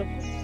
Obrigado.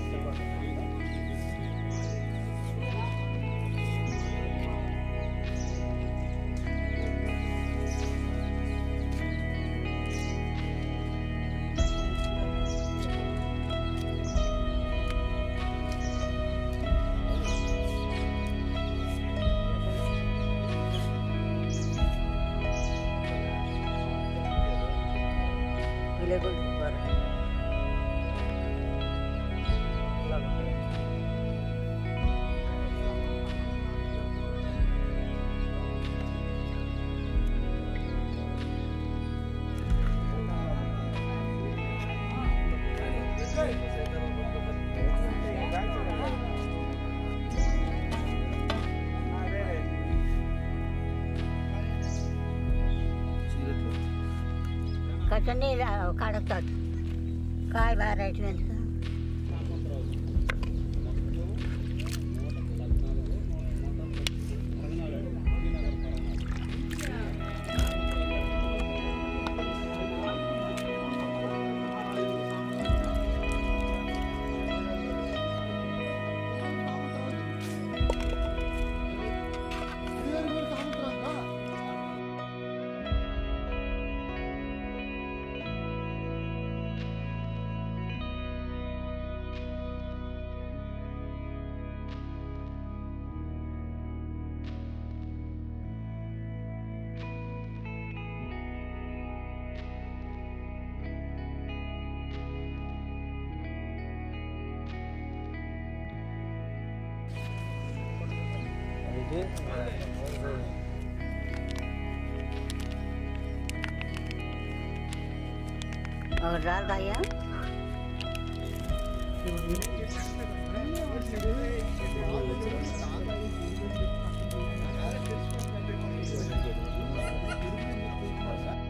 कटने काढतात? काय बारायचं और दाल भैया। Thank चार्लेट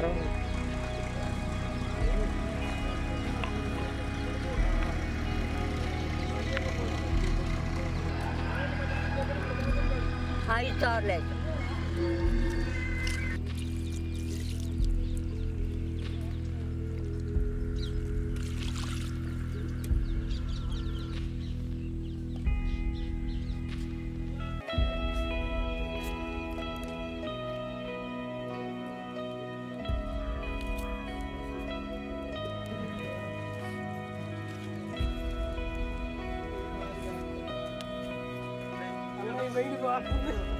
मारो। Hi Charlotte vem do.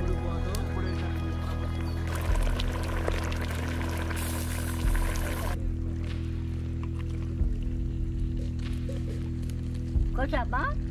我么？